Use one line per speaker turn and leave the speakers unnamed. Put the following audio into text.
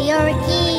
You're.